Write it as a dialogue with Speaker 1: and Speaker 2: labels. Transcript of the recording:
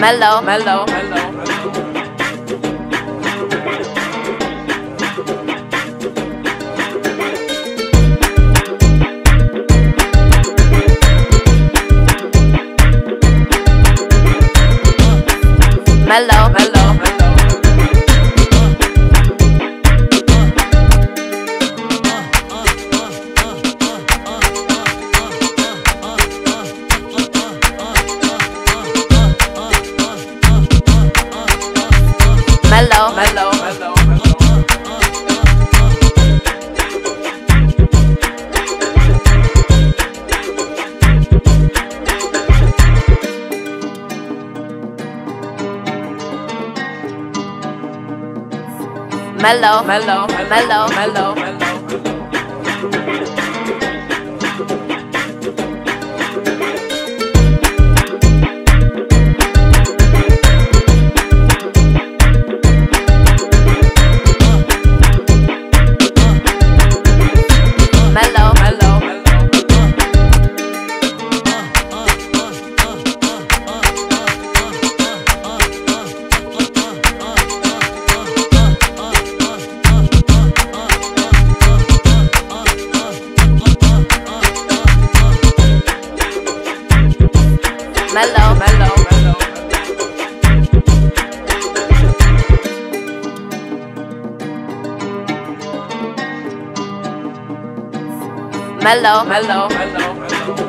Speaker 1: mellow, mellow, mellow. Mellow, Mellow, mellow, mellow, mellow. Mellow, mellow, mellow, Mellow, mellow, mellow. Mellow, mellow, mellow.